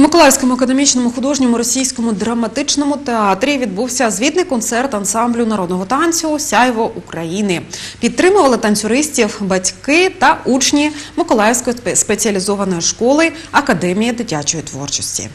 Миколаївському академічному художньому російському драматичному театрі відбувся звітний концерт ансамблю народного танцю Сяйво України. Підтримували танцюристів батьки та учні Миколаївської спеціалізованої школи Академії дитячої творчості.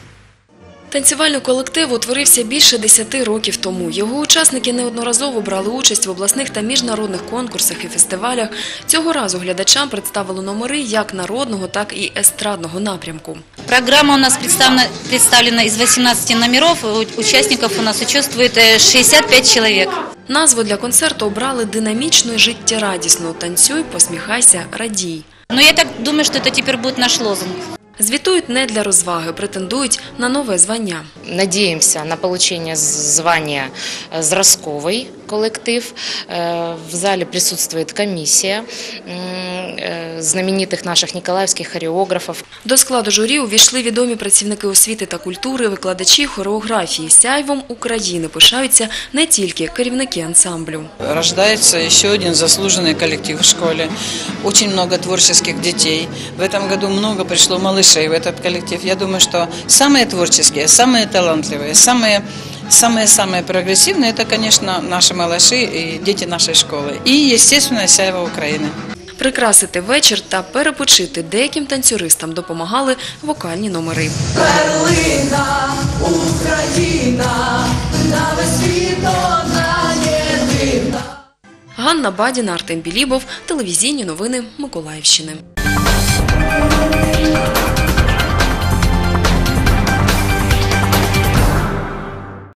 Танцювальний колектив утворився більше 10 років тому. Його учасники неодноразово брали участь в обласних та міжнародних конкурсах і фестивалях. Цього разу глядачам представили номери як народного, так і естрадного напрямку. Программа у нас представлена, представлена из 18 номеров. У- Участников у нас участвует э, 65 человек. Назву для концерту обрали динамічно і життєрадісно «Танцюй, посміхайся, радій». Но я так думаю, что это теперь будет наш лозунг. Звітують не для розваги, претендують на нове звання. Надіємося на отримання звання звания э, «Зразковый коллектив». Э, В зале присутствует комиссия м, э, знаменитых наших николаевских хореографов. До складу журі увійшли відомі працівники освіти та культури, викладачі хореографії. Сяйвом України пишаються не тільки керівники ансамблю. Рождается еще один заслуженный коллектив в школе. Очень много творческих детей. В этом году много пришло малышей в этот коллектив. Я думаю, что самые творческие, самые талантливые, самые Самые-самые прогрессивные – это, конечно, наши малыши и дети нашей школы. И, естественно, Сяева Украины. Прикрасити вечір та перепочити деяким танцюристам допомагали вокальні номери. Перлина, Україна, на весь світ одна єдина. Ганна Бадіна, Артем Білібов, телевізійні новини Миколаївщини.